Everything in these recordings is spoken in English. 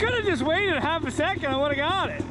could have just waited half a second, I would have got it.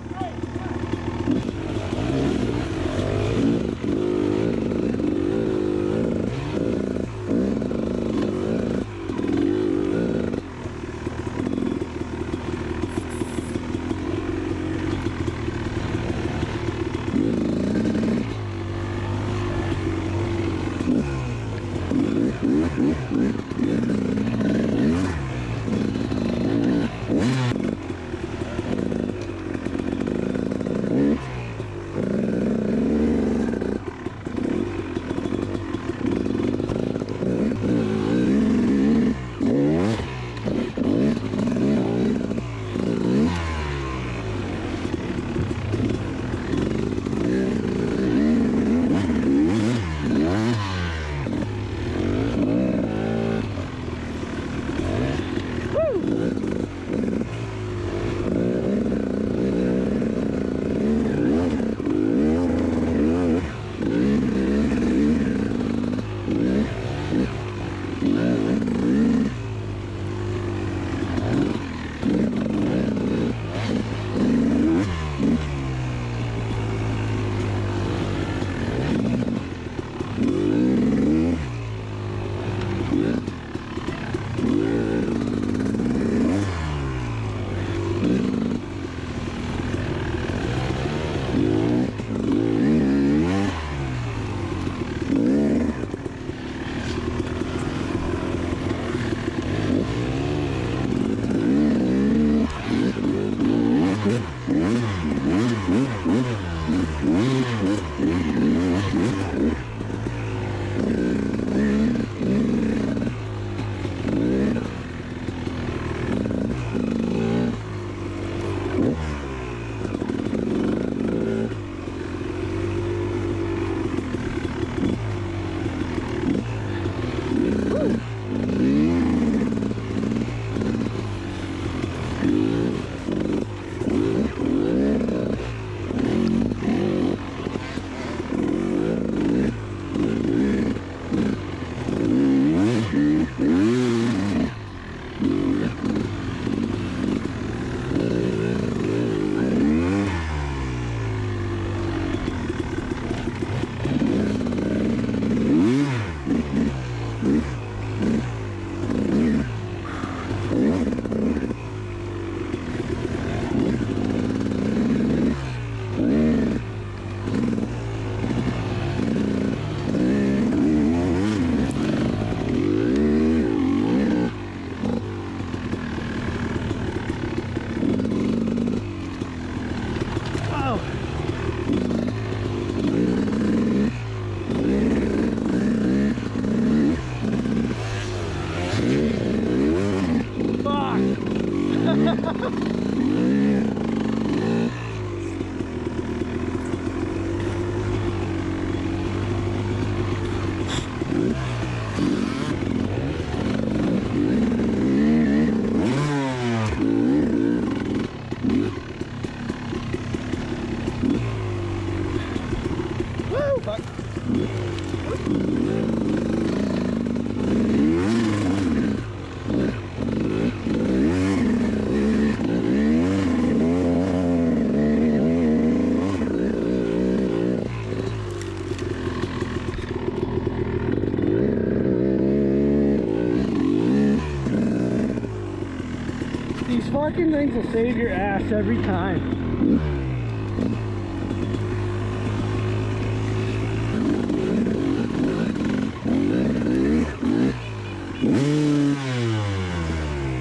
These fucking things will save your ass every time.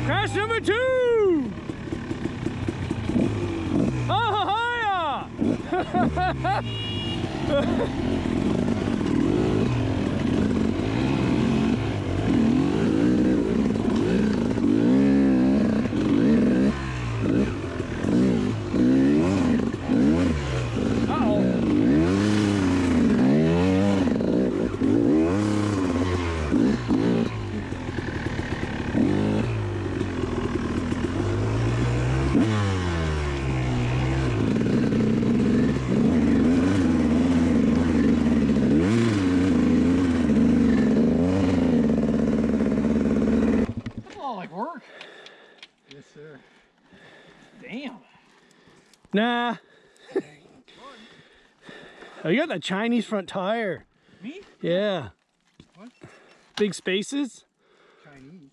Crash number two! Oh, Uh-oh. Oh, you got that Chinese front tire. Me? Yeah. What? Big spaces. Chinese.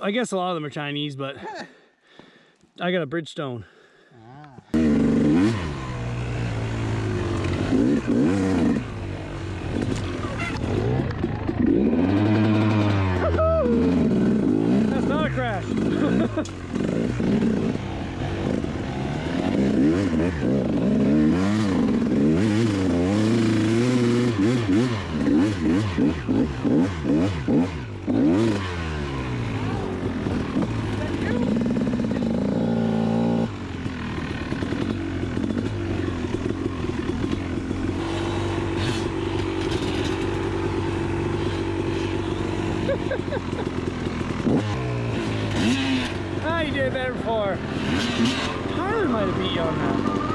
I guess a lot of them are Chinese, but I got a Bridgestone. Ah. That's not a crash. Ah, you did better before. Tyler might have beat you on that.